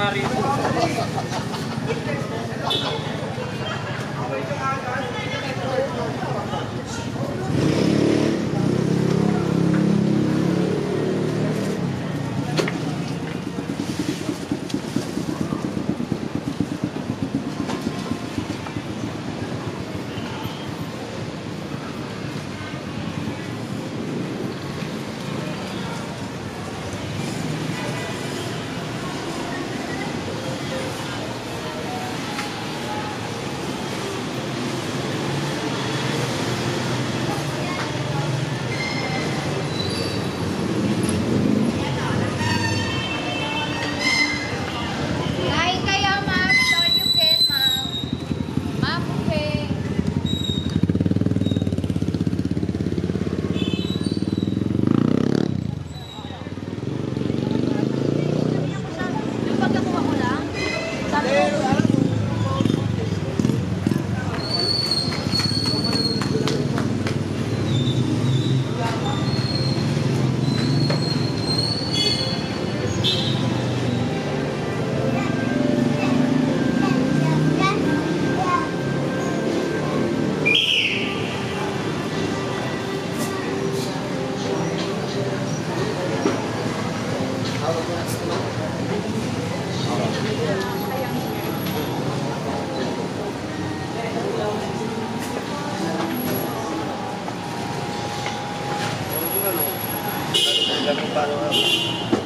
sekitar itu já me.